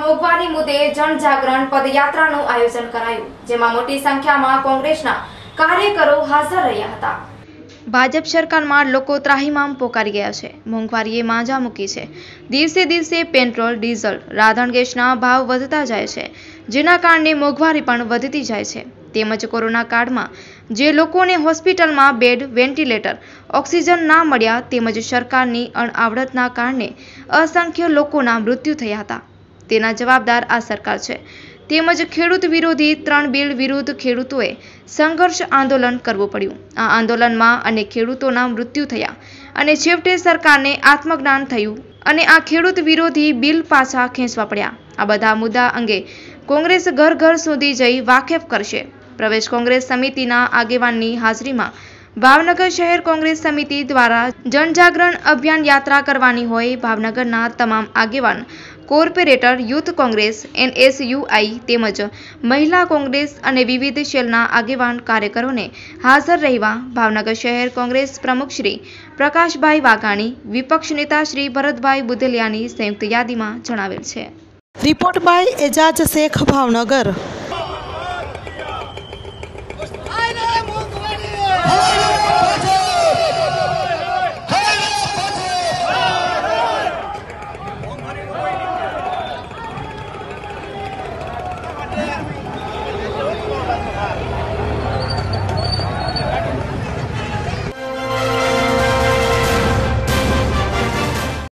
મોંઘવારી મુદ્દે જનજાગરણ પદયાત્રાનું આયોજન કરાયું, જેમાં મોટી સંખ્યામાં કોંગ્રેસના કાર્યકરો હાજર રહ્યા હતા. ભાજપ સરકારમાં લોકો ત્રાહીમામ પોકારી ગયા છે. મોંઘવારીએ માંજા મૂકી છે. દિવસે દિવસે પેટ્રોલ, ડીઝલ, રાધણ ગેસના ભાવ વધતા જાય છે, જેના કારણે મોંઘવારી પણ વધતી જાય છે. તેમજ કોરોના કાળમાં જે લોકોને હોસ્પિટલમાં બેડ, વેન્ટિલેટર, ઓક્સિજન ના મળ્યા તેમજ સરકારની અણઆવડતના કારણે અસંખ્ય લોકોના મૃત્યુ થયા હતા. તેના જવાબદાર આ સરકાર છે. તેમજ ખેડૂત વિરોધી ત્રણ બિલ વિરુદ્ધ ખેડૂતોએ સંઘર્ષ આંદોલન કરવું પડ્યું. આ આંદોલનમાં અને ખેડૂતોના મૃત્યુ થયા અને છેવટે સરકારને આત્મજ્ઞાન થયું અને આ ખેડૂત વિરોધી બિલ પાછા ખેંચવા પડ્યા. આ બધા મુદ્દા અંગે કોંગ્રેસ ઘર ઘર સુધી જઈ વાકેફ કરશે. પ્રદેશ કોંગ્રેસ સમિતિના આગેવાનની હાજરીમાં ભાવનગર શહેર કોંગ્રેસ સમિતિ દ્વારા જનજાગરણ અભિયાન યાત્રા કરવાની હોય ભાવનગરના તમામ આગેવાન, કોર્પોરેટર, યુથ કોંગ્રેસ, એનએસયુઆઈ તેમજ મહિલા કોંગ્રેસ અને વિવિધ સેલના આગેવાન કાર્યકરોને હાજર રહેવા ભાવનગર શહેર કોંગ્રેસ પ્રમુખ શ્રી પ્રકાશભાઈ વાઘાણી, વિપક્ષ નેતા શ્રી ભરતભાઈ બુધલિયાની સંયુક્ત યાદીમાં જણાવેલ છે. Report by Ejaz Shaikh Bhavnagar.